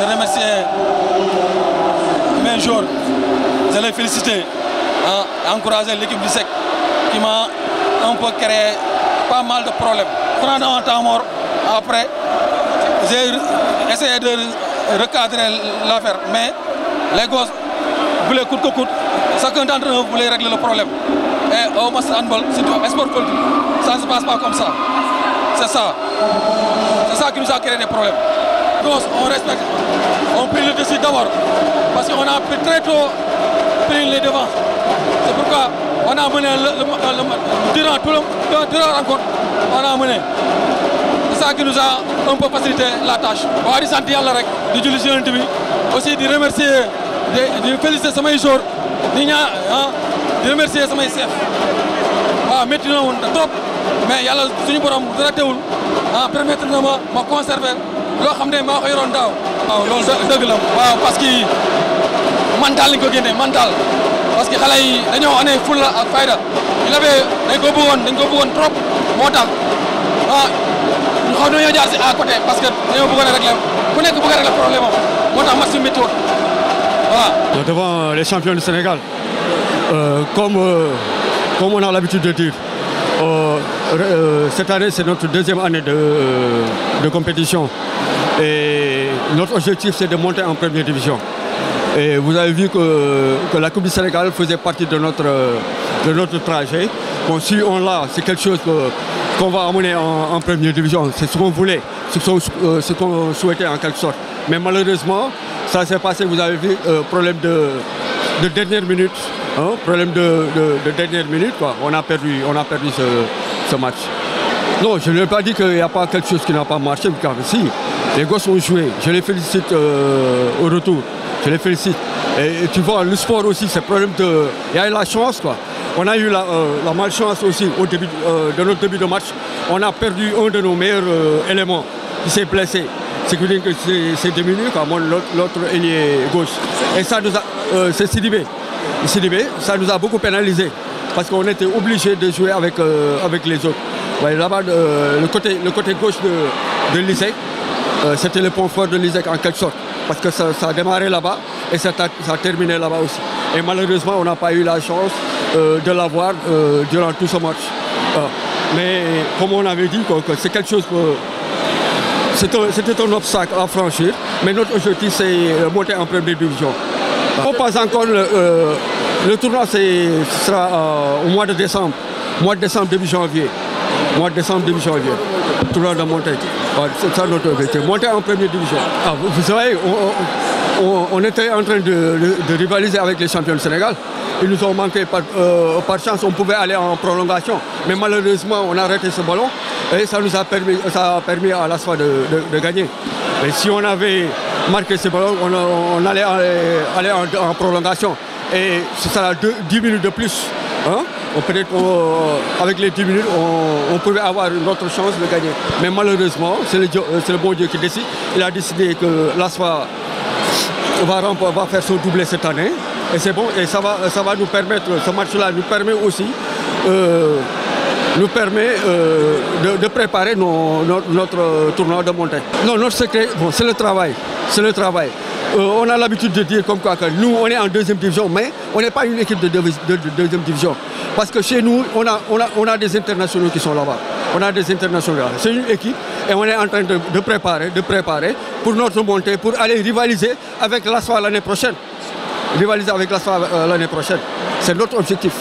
de remercier mes joueurs, de les féliciter, hein, encourager l'équipe du SEC qui m'a un peu créé pas mal de problèmes. Pendant un temps mort, après, j'ai essayé de recadrer l'affaire, mais les gosses voulaient coûte que coûte, chacun d'entre eux voulait régler le problème. Et au match handball, c'est sport politique, ça ne se passe pas comme ça. C'est ça. C'est ça qui nous a créé des problèmes. On respecte, on prie le dessus d'abord, parce qu'on a très tôt pris les devants. C'est pourquoi on a mené le, le, le, tout durant la rencontre, on a mené. C'est ça qui nous a un peu facilité la tâche. On va sant yàlla rek di julli si yonent bi aussi di remercier di di féliciter samay joueurs di ñaa ah di remercier samay chef waaw métti na woon trop mais yàlla suñu borom dara teewul ah permettre na ma ma conserver parce que mental trop. ah à côté parce que problème. Devant les champions du Sénégal, euh, comme, euh, comme on a l'habitude de dire, euh, cette année c'est notre deuxième année de, de compétition et notre objectif c'est de monter en première division. Et vous avez vu que, la Coupe du Sénégal faisait partie de notre, de notre trajet. Si on l'a, c'est quelque chose qu'on va amener en, première division. C'est ce qu'on voulait, c'est ce qu'on euh, ce qu'on souhaitait en quelque sorte. Mais malheureusement, ça s'est passé, vous avez vu, euh, problème de, de dernière minute. hein, problème de, de- de dernière minute. On a perdu, on a perdu ce, ce match. Non, je ne l'ai pas dit qu'il n'y a pas quelque chose qui n'a pas marché, car si, les gosses ont joué. Je les félicite euh, au retour. Je les félicite. Et, tu vois, le sport aussi, c'est problème de. Il y a eu la chance, quoi. On a eu la, euh, malchance aussi au début euh, de notre début de match. On a perdu un de nos meilleurs éléments qui s'est blessé. C'est que c'est- diminué, quoi. L'autre ailier gauche. Et ça nous a. c'est Sidibé. Sidibé, ça nous a beaucoup pénalisé parce qu'on était obligé de jouer avec, avec les autres. Là-bas, euh, le, côté, le côté gauche de, l'ISEC, euh, c'était le point fort de l'ISEC en quelque sorte. Parce que ça, a démarré là-bas et ça, a- terminé là-bas aussi. Et malheureusement, on n'a pas eu la chance euh, de l'avoir durant tout ce match. Euh, mais comme on avait dit, c'est quelque chose que c'était un- obstacle à franchir, mais notre objectif c'est monter en première division. On passe encore, le, le tournoi ce sera au mois de décembre, mois de décembre, début janvier. Mois de décembre, début janvier. Tournoi de. Ouais, c'est ça notre objectif, monter en première division. Ah, vous, savez, on, on- était en train de, de- rivaliser avec les champions du Sénégal. Ils nous ont manqué par, euh, par chance, on pouvait aller en prolongation. Mais malheureusement, on a arrêté ce ballon et ça nous a permis, ça a permis à l'ASFA de, de- de gagner. Et si on avait marqué ce ballon, on, allait aller, aller en, prolongation. Et ce sera deux- 10 minutes de plus. hein. Peut-être qu'avec les 10 minutes, on, on pouvait avoir une autre chance de gagner. Mais malheureusement, c'est le, euh, bon Dieu qui décide. Il a décidé que l'ASFA va, va faire son doublé cette année. Et c'est bon, et ça va, ça va nous permettre, ce match-là nous permet aussi, euh, nous permet euh, de, préparer notre, notre tournoi de montée. Non, notre secret, bon, c'est le travail. C'est le travail. Euh, on a l'habitude de dire comme quoi que nous, on est en deuxième division, mais on n'est pas une équipe de, deuxième division. Parce que chez nous, on a, des internationaux qui sont là-bas. On a des internationaux. C'est une équipe et on est en train de, de préparer, de préparer pour notre montée, pour aller rivaliser avec l'ASFA l'année prochaine. Rivaliser avec l'ASFA euh, l'année prochaine. C'est notre objectif.